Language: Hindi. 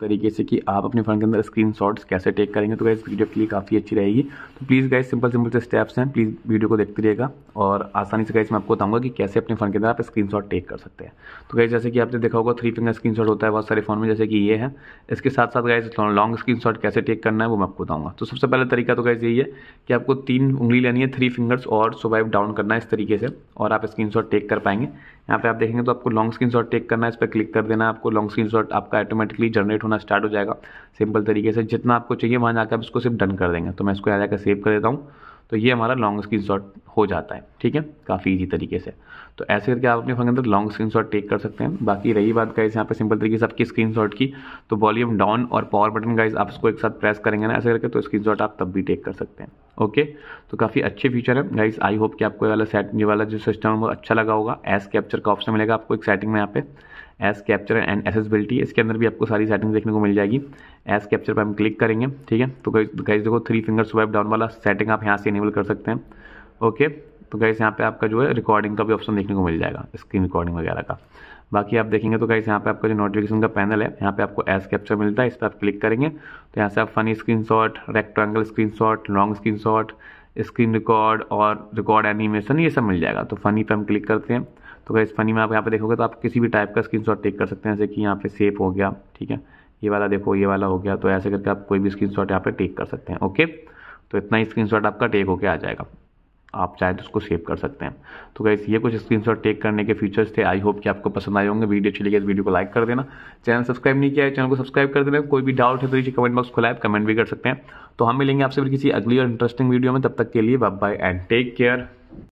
तरीके से कि आप अपने फ़ोन के अंदर स्क्रीन कैसे टेक करेंगे तो गाइस वीडियो के लिए काफ़ी अच्छी रहेगी। तो प्लीज़ गाइस सिंपल सिंपल से स्टेप्स हैं। प्लीज़ वीडियो को देखते रहिएगा और आसानी से गाइस मैं आपको बताऊँगा कि कैसे अपने फ़ोन के अंदर आप स्क्रीन टेक कर सकते हैं। तो गाइस जैसे कि आपने देखा होगा थ्री फिंगर स्क्रीन होता है बहुत सारे फ़ोन में, जैसे कि ये है। इसके साथ साथ गाइस लॉन्ग स्क्रीन कैसे टेक करना है, वो मैं आपको बताऊँगा। तो सबसे पहला तरीका तो गाइस यही है कि आपको तीन उंगली लेनी है थ्री फिंगर्स और स्वाइप डाउन करना है इस तरीके से और आप स्क्रीन टेक कर पाएँगे। यहाँ पे आप देखेंगे तो आपको लॉन्ग स्क्रीन टेक करना है, इस पर क्लिक कर देना है। आपको लॉन्ग स्क्रीन आपका ऑटोमेटिकली जनरेट होना स्टार्ट हो जाएगा। सिंपल तरीके से जितना आपको चाहिए, वहाँ जाकर आप इसको सिर्फ़ डन कर देंगे। तो मैं इसको यहाँ जाकर सेव कर देता हूँ। तो ये हमारा लॉन्ग स्क्रीन शॉट हो जाता है, ठीक है? काफ़ी ईजी तरीके से। तो ऐसे करके आप अपने फ़ोन के अंदर लॉन्ग स्क्रीन शॉट टेक कर सकते हैं। बाकी रही बात गाइस यहाँ पे सिंपल तरीके से आपकी स्क्रीन शॉट की। तो वॉल्यूम डाउन और पावर बटन गाइस आप इसको एक साथ प्रेस करेंगे ना ऐसे करके तो स्क्रीन शॉट आप तब भी टेक कर सकते हैं। ओके तो काफ़ी अच्छे फीचर है। गाइस आई होप कि आपको ये वाला सेट ये वाला जो सिस्टम है वो अच्छा लगा होगा। एस कैप्चर का ऑप्शन मिलेगा आपको एक सेटिंग में यहाँ पे। एस कैप्चर एंड एसेसबिलिटी इसके अंदर भी आपको सारी सेटिंग देखने को मिल जाएगी। एस कैप्चर पर हम क्लिक करेंगे, ठीक है? तो गाइस देखो थ्री फिंगर स्वाइप डाउन वाला सेटिंग आप यहाँ से इनेबल कर सकते हैं। ओके तो गाइज़ यहाँ पे आपका जो है रिकॉर्डिंग का भी ऑप्शन देखने को मिल जाएगा स्क्रीन रिकॉर्डिंग वगैरह का। बाकी आप देखेंगे तो गाइज़ यहाँ पे आपका जो नोटिफिकेशन का पैनल है, यहाँ पे आपको एस कैप्चर मिलता है, इस पर आप क्लिक करेंगे तो यहाँ से आप funny screenshot rectangle screenshot long screenshot screen record और रिकॉर्ड एनिमेशन ये सब मिल जाएगा। तो फनी पे हम क्लिक करते हैं। तो गाइस फनी में आप यहाँ पे देखोगे तो आप किसी भी टाइप का स्क्रीन टेक कर सकते हैं, जैसे कि यहाँ पे सेप हो गया, ठीक है? ये वाला देखो, ये वाला हो गया तो ऐसे करके आप कोई भी स्क्रीन शॉट यहाँ पे टेक कर सकते हैं ओके तो इतना ही स्क्रीन आपका टेक होके आ जाएगा। आप चाहे तो उसको सेव कर सकते हैं। तो गाइस ये कुछ स्क्रीनशॉट टेक करने के फीचर्स थे। आई होप कि आपको पसंद आए होंगे। वीडियो अच्छी लगी इस वीडियो को लाइक कर देना। चैनल सब्सक्राइब नहीं किया है चैनल को सब्सक्राइब कर देना। कोई भी डाउट है तो नीचे कमेंट बॉक्स खुला है कमेंट भी कर सकते हैं। तो हम मिलेंगे आपसे फिर किसी अगली और इंटरेस्टिंग वीडियो में। तब तक के लिए bye bye and take care